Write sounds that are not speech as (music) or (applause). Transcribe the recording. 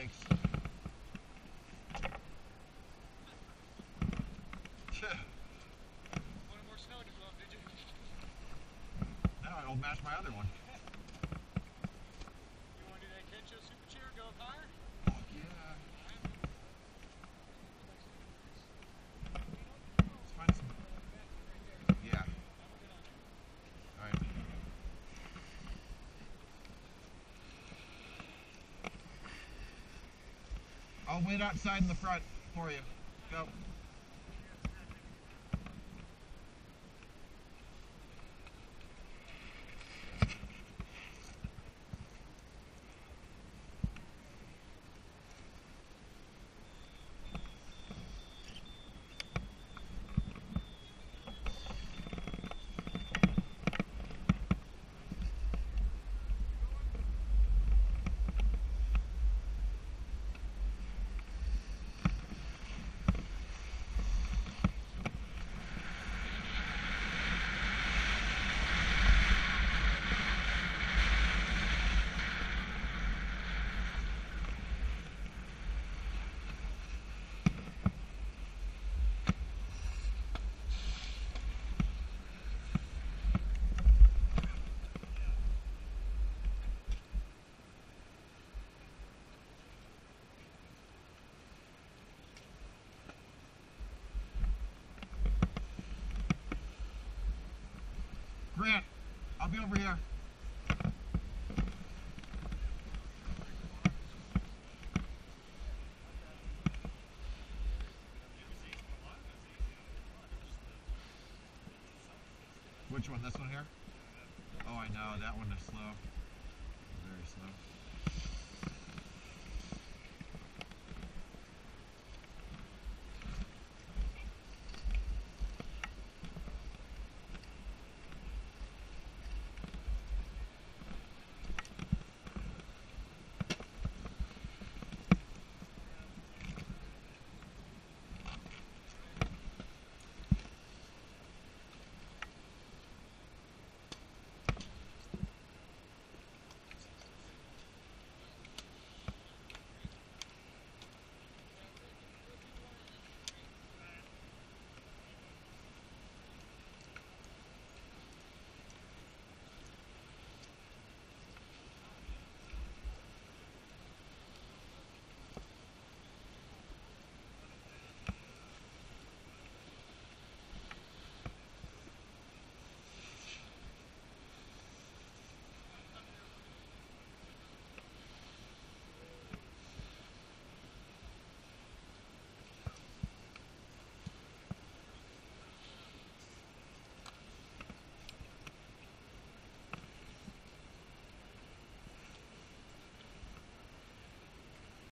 Thanks. (laughs) now I'll match my other one. I'll wait outside in the front for you. Go. Grant, I'll be over here. Which one? This one here? Oh, I know. That one is slow. Very slow.